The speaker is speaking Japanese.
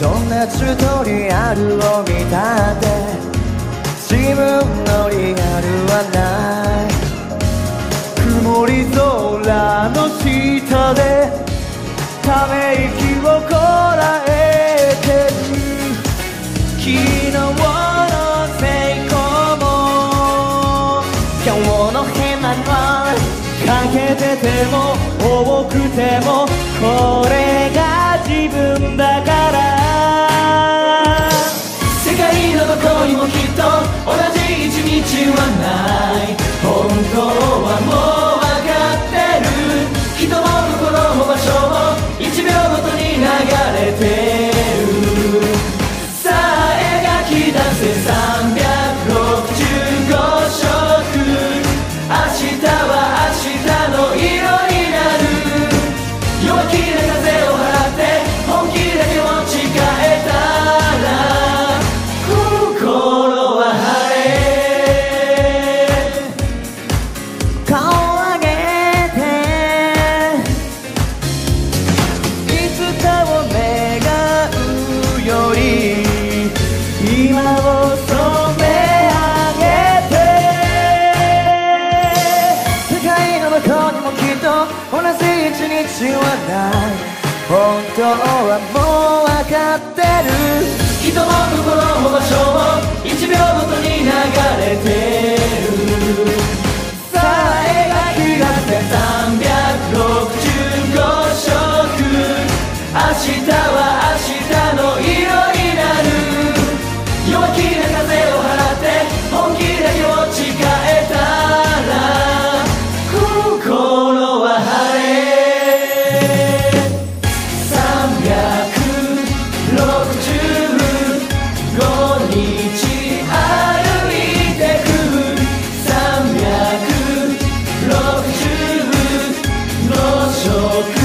どんなチュートリアルを見たって自分のリアルはない。曇り空の下でため息をこらえてる昨日の成功も。今日の変なのかけてても多くてもこれが自分だから。世界のどこにもきっと同じ一日はない。本当同じ一日はない。本当はもう分かって so